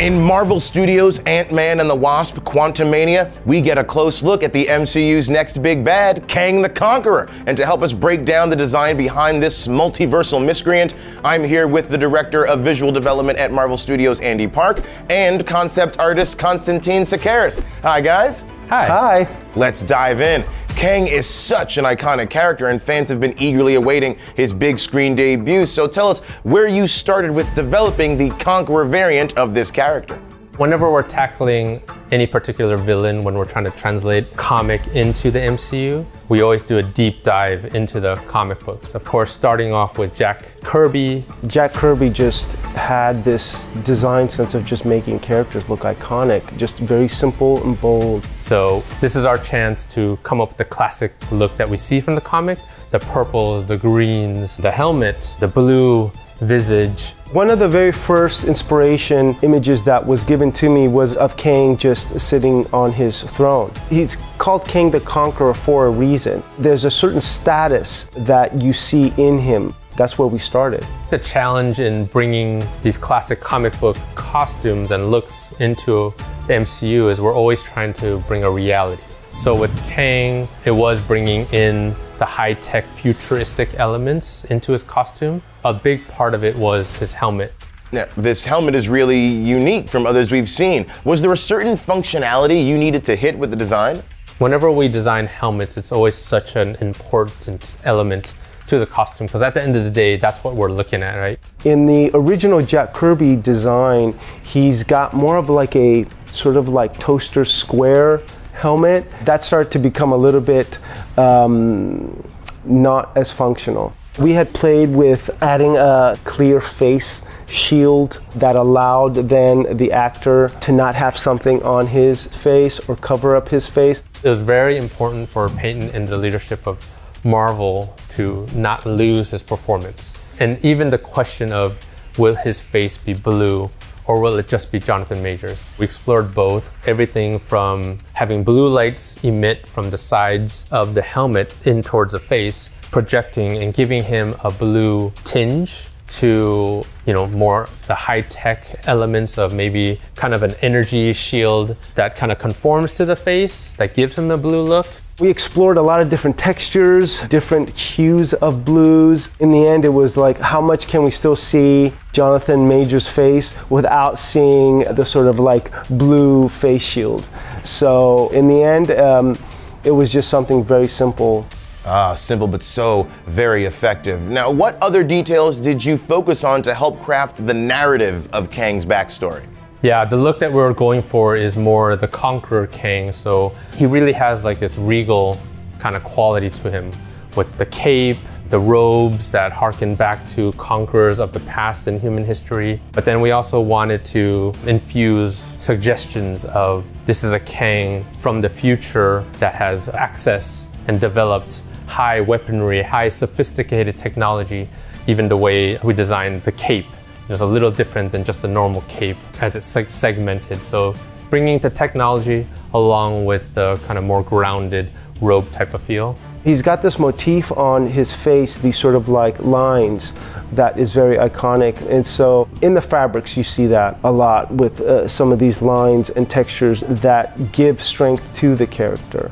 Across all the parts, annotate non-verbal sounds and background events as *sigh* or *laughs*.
In Marvel Studios' Ant-Man and the Wasp Quantumania, we get a close look at the MCU's next big bad, Kang the Conqueror. And to help us break down the design behind this multiversal miscreant, I'm here with the director of visual development at Marvel Studios, Andy Park, and concept artist Constantine Sekeris. Hi, guys. Hi. Hi. Let's dive in. Kang is such an iconic character, and fans have been eagerly awaiting his big screen debut. So tell us where you started with developing the Conqueror variant of this character. Whenever we're tackling any particular villain, when we're trying to translate comic into the MCU, we always do a deep dive into the comic books. Of course, starting off with Jack Kirby. Jack Kirby just had this design sense of just making characters look iconic, just very simple and bold. So this is our chance to come up with the classic look that we see from the comic. The purples, the greens, the helmet, the blue visage. One of the very first inspiration images that was given to me was of Kang just sitting on his throne. He's called Kang the Conqueror for a reason. There's a certain status that you see in him. That's where we started. The challenge in bringing these classic comic book costumes and looks into the MCU is we're always trying to bring a reality. So with Kang, it was bringing in the high-tech futuristic elements into his costume. A big part of it was his helmet. Now, this helmet is really unique from others we've seen. Was there a certain functionality you needed to hit with the design? Whenever we design helmets, it's always such an important element to the costume because at the end of the day, that's what we're looking at, right? In the original Jack Kirby design, he's got more of like a sort of like toaster square helmet. That started to become a little bit um, not as functional. We had played with adding a clear face shield that allowed then the actor to not have something on his face or cover up his face. It was very important for Peyton and the leadership of Marvel to not lose his performance. And even the question of will his face be blue or will it just be Jonathan Majors? We explored both, everything from having blue lights emit from the sides of the helmet in towards the face, projecting and giving him a blue tinge to you know more the high tech elements of maybe kind of an energy shield that kind of conforms to the face that gives him the blue look we explored a lot of different textures, different hues of blues. In the end, it was like, how much can we still see Jonathan Major's face without seeing the sort of like blue face shield? So in the end, um, it was just something very simple. Ah, simple but so very effective. Now, what other details did you focus on to help craft the narrative of Kang's backstory? Yeah, the look that we're going for is more the conqueror Kang. So he really has like this regal kind of quality to him with the cape, the robes that harken back to conquerors of the past in human history. But then we also wanted to infuse suggestions of this is a Kang from the future that has access and developed high weaponry, high sophisticated technology, even the way we designed the cape it's a little different than just a normal cape as it's segmented. So bringing the technology along with the kind of more grounded robe type of feel. He's got this motif on his face, these sort of like lines that is very iconic. And so in the fabrics, you see that a lot with uh, some of these lines and textures that give strength to the character.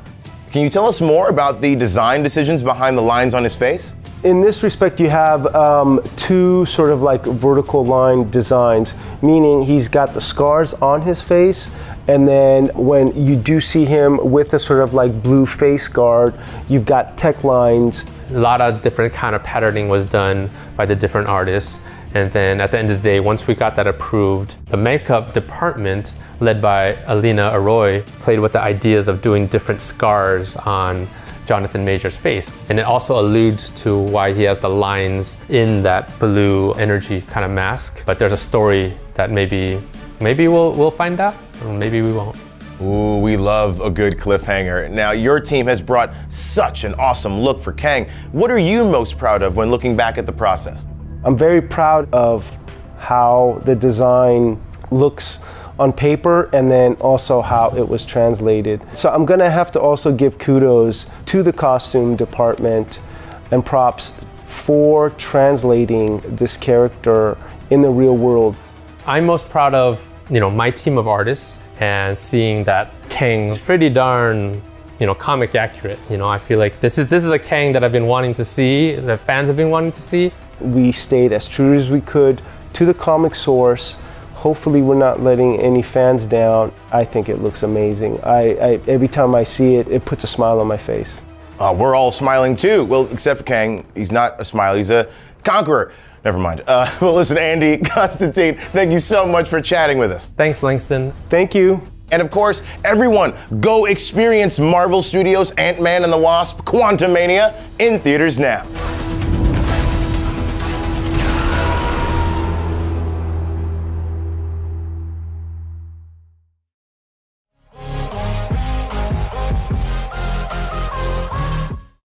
Can you tell us more about the design decisions behind the lines on his face? In this respect, you have um, two sort of like vertical line designs, meaning he's got the scars on his face, and then when you do see him with a sort of like blue face guard, you've got tech lines. A lot of different kind of patterning was done by the different artists. And then at the end of the day, once we got that approved, the makeup department, led by Alina Arroy, played with the ideas of doing different scars on Jonathan Major's face. And it also alludes to why he has the lines in that blue energy kind of mask. But there's a story that maybe maybe we'll we'll find out, or maybe we won't. Ooh, we love a good cliffhanger. Now, your team has brought such an awesome look for Kang. What are you most proud of when looking back at the process? I'm very proud of how the design looks on paper and then also how it was translated. So I'm gonna have to also give kudos to the costume department and props for translating this character in the real world. I'm most proud of you know, my team of artists and seeing that Kang's pretty darn you know, comic accurate. You know, I feel like this is this is a Kang that I've been wanting to see, that fans have been wanting to see. We stayed as true as we could to the comic source. Hopefully, we're not letting any fans down. I think it looks amazing. I, I every time I see it, it puts a smile on my face. Uh, we're all smiling too. Well, except for Kang. He's not a smile. He's a conqueror. Never mind. Uh, *laughs* well, listen, Andy, *laughs* Constantine, thank you so much for chatting with us. Thanks, Langston. Thank you. And of course, everyone, go experience Marvel Studios' Ant Man and the Wasp Quantumania in theaters now.